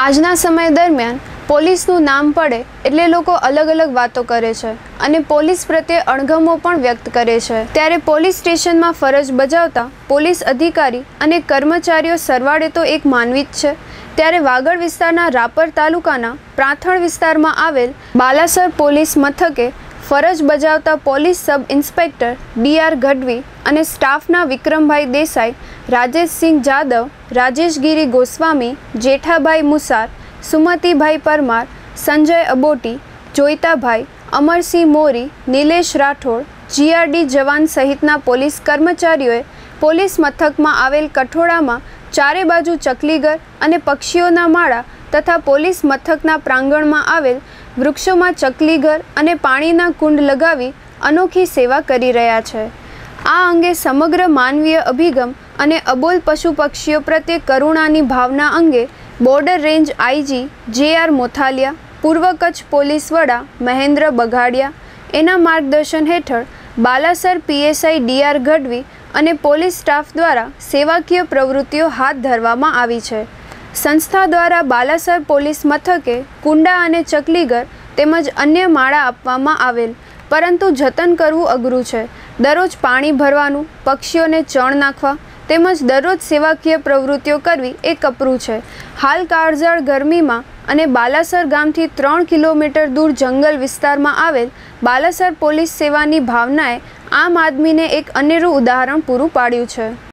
આજના સમય દરમિયાન પોલીસનું નામ પડે એટલે લોકો અલગ અલગ વાતો કરે છે અને પોલીસ પ્રત્યે અણગમો પણ વ્યક્ત કરે છે. ત્યારે પોલીસ સ્ટેશનમાં ફરજ બજાવતા પોલીસ અધિકારી અને કર્મચારીઓ સરવાળે તો એક માનવી જ છે. ત્યારે વાગડ વિસ્તારના રાપર તાલુકાના પ્રાંથણ વિસ્તારમાં આવેલ બાલાસર પોલીસ મથકે ફરજ બજાવતા police sub inspector D R Gadhvi અને સ્ટાફના વિક્રમભાઈ દેસાઈ, રાજેશસિંહ જાદવ, રાજેશગીરી ગોસ્વામી, જેઠાભાઈ મુસાર, સુમતિભાઈ પરમાર, સંજય અબોટી, જોઈતાભાઈ, અમરસિંહ મોરી, નિલેશ રાઠોડ, જીઆરડી જવાન સહિતના પોલીસ કર્મચારીઓએ પોલીસ મથકમાં આવેલ કઠોળામાં ચારે બાજુ ચકલીઘર અને પક્ષીઓના માળા તથા પોલીસ મથકના પ્રાંગણમાં આવેલ વૃક્ષોમાં ચકલીઘર અને પાણીના કુંડ લગાવી અનોખી સેવા કરી રહ્યા છે. આ અંગે સમગ્ર માનવીય અભિગમ અને અબોલ પશુ પક્ષીઓ પ્રત્યે કરુણાની ભાવના અંગે border range IG J R Mothaliya, પૂર્વ કચ્છ પોલીસ વડા મહેન્દ્ર બગાડિયા એના માર્ગદર્શન હેઠળ બાલાસર પીએસઆઈ ડીઆર ગઢવી અને પોલીસ સ્ટાફ દ્વારા સેવાકીય પ્રવૃત્તિઓ હાથ ધરવામાં આવી છે. સંસ્થા દ્વારા બાલાસર પોલીસ મથકે કુંડા અને ચકલીગર તેમજ અન્ય માળા આપવામાં આવેલ, પરંતુ જતન કરવું અઘરું છે. દરરોજ પાણી ભરવાનું, પક્ષીઓને ચણ નાખવા તેમજ દરરોજ સેવાકીય પ્રવૃત્તિઓ કરવી એ કપરું છે. હાલ કાળઝાળ ગરમીમાં અને બાલાસર ગામથી ત્રણ કિલોમીટર દૂર જંગલ વિસ્તારમાં આવેલ બાલાસર પોલીસ સેવાની ભાવનાએ આમ આદમીને એક અનેરું ઉદાહરણ પૂરું પાડ્યું છે.